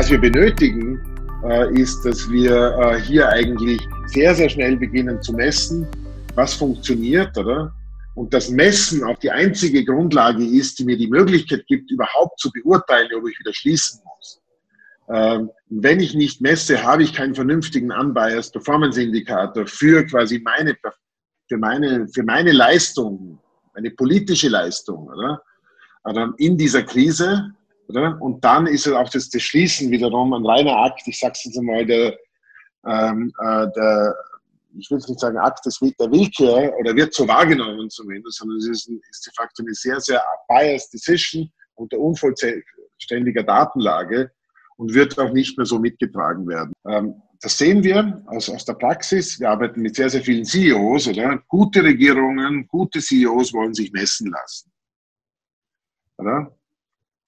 Was wir benötigen, äh, ist, dass wir äh, hier eigentlich sehr, sehr schnell beginnen zu messen, was funktioniert, oder? Und das Messen auch die einzige Grundlage ist, die mir die Möglichkeit gibt, überhaupt zu beurteilen, ob ich wieder schließen muss. Ähm, wenn ich nicht messe, habe ich keinen vernünftigen Unbiased Performance Indikator für quasi meine, für meine, für meine Leistung, meine politische Leistung, oder? In dieser Krise, oder? Und dann ist es auch das, das Schließen wiederum ein reiner Akt, ich sage es jetzt einmal, der, ähm, äh, der ich will nicht sagen Akt des, der Willkür oder wird so wahrgenommen zumindest, sondern es ist, ein, ist de facto eine sehr, sehr biased Decision unter unvollständiger Datenlage und wird auch nicht mehr so mitgetragen werden. Ähm, das sehen wir aus, aus der Praxis. Wir arbeiten mit sehr, sehr vielen CEOs. Oder? Gute Regierungen, gute CEOs wollen sich messen lassen. Oder?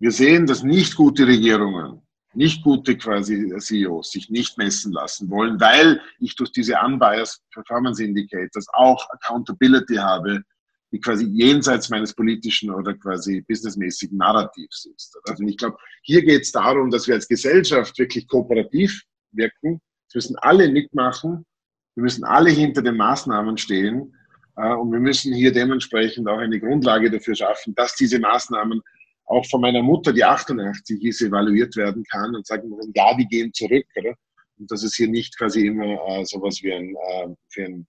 Wir sehen, dass nicht gute Regierungen, nicht gute quasi CEOs sich nicht messen lassen wollen, weil ich durch diese Unbiased Performance Indicators auch Accountability habe, die quasi jenseits meines politischen oder quasi businessmäßigen Narrativs ist. Also ich glaube, hier geht es darum, dass wir als Gesellschaft wirklich kooperativ wirken. Es müssen alle mitmachen. Wir müssen alle hinter den Maßnahmen stehen. Äh, und wir müssen hier dementsprechend auch eine Grundlage dafür schaffen, dass diese Maßnahmen auch von meiner Mutter, die 88 ist, evaluiert werden kann und sagen, ja, die gehen zurück. Oder? Und dass es hier nicht quasi immer äh, sowas wie ein, äh, wie, ein,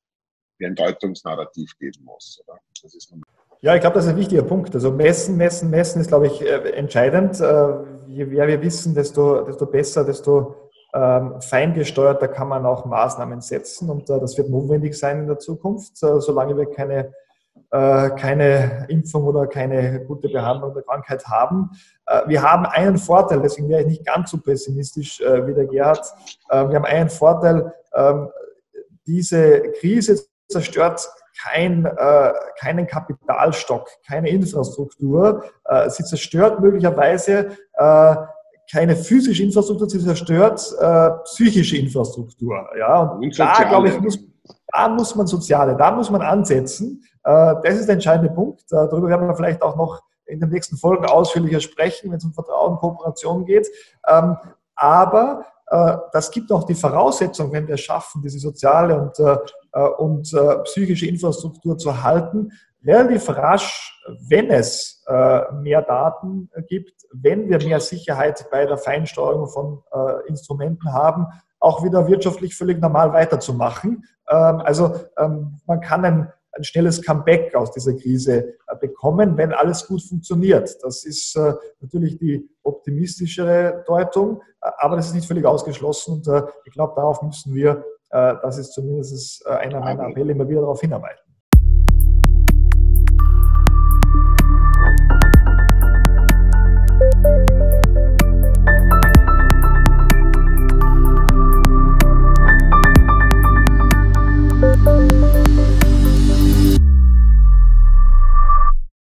wie ein Deutungsnarrativ geben muss. Oder? Das ist ja, ich glaube, das ist ein wichtiger Punkt. Also messen, messen, messen ist, glaube ich, äh, entscheidend. Äh, je mehr wir wissen, desto, desto besser, desto ähm, feingesteuerter kann man auch Maßnahmen setzen. Und äh, das wird notwendig sein in der Zukunft, solange wir keine äh, keine Impfung oder keine gute Behandlung der Krankheit haben. Äh, wir haben einen Vorteil, deswegen wäre ich nicht ganz so pessimistisch äh, wie der Gerhard. Wir haben einen Vorteil, ähm, diese Krise zerstört kein, keinen Kapitalstock, keine Infrastruktur. sie zerstört möglicherweise keine physische Infrastruktur, sie zerstört psychische Infrastruktur. Ja, und, und da, glaube ich, muss, da muss man soziale, da muss man ansetzen. Äh, das ist der entscheidende Punkt. Äh, darüber werden wir vielleicht auch noch in den nächsten Folgen ausführlicher sprechen, wenn es um Vertrauen und Kooperation geht. Ähm, aber äh, das gibt auch die Voraussetzung, wenn wir es schaffen, diese soziale und, und psychische Infrastruktur zu halten, relativ rasch, wenn es mehr Daten gibt, wenn wir mehr Sicherheit bei der Feinsteuerung von Instrumenten haben, auch wieder wirtschaftlich völlig normal weiterzumachen. Ähm, also ähm, man kann ein ein schnelles Comeback aus dieser Krise äh, bekommen, wenn alles gut funktioniert. Das ist äh, natürlich die optimistischere Deutung, äh, aber das ist nicht völlig ausgeschlossen und ich glaube, darauf müssen wir, das ist zumindest einer meiner Appelle, immer wieder darauf hinarbeiten.